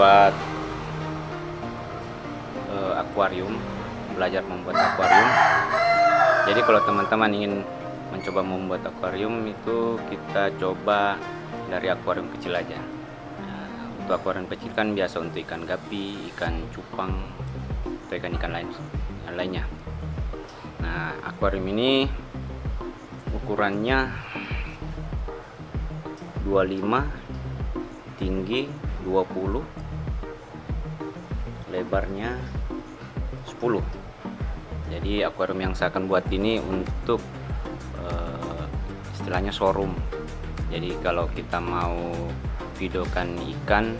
buat uh, akuarium belajar membuat akuarium. Jadi kalau teman-teman ingin mencoba membuat akuarium itu kita coba dari akuarium kecil aja. Nah, untuk akuarium kecil kan biasa untuk ikan gapi ikan cupang atau ikan-ikan lain lainnya. Nah akuarium ini ukurannya 25 tinggi 20 lebarnya 10 jadi akuarium yang saya akan buat ini untuk uh, istilahnya showroom. Jadi kalau kita mau videokan ikan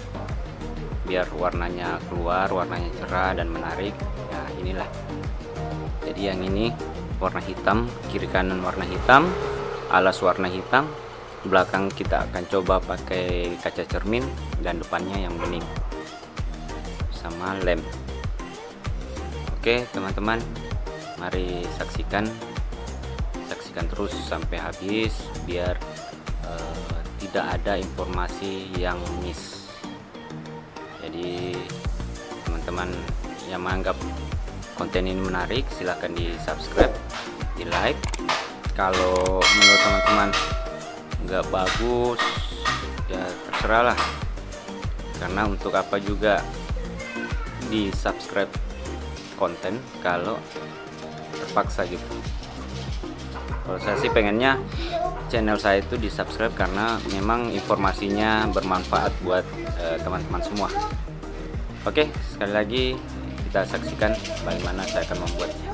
biar warnanya keluar warnanya cerah dan menarik ya inilah. Jadi yang ini warna hitam kiri kanan warna hitam alas warna hitam belakang kita akan coba pakai kaca cermin dan depannya yang bening sama lem. Oke teman-teman mari saksikan. Saksikan terus sampai habis biar uh, tidak ada informasi yang miss. Jadi teman-teman yang menganggap konten ini menarik silahkan di subscribe di like kalau menurut teman-teman nggak bagus ya terserah lah. Karena untuk apa juga di subscribe konten kalau terpaksa gitu. Kalau saya sih pengennya channel saya itu di subscribe karena memang informasinya bermanfaat buat eh, teman-teman uh, semua. Oke sekali lagi kita saksikan bagaimana saya akan membuatnya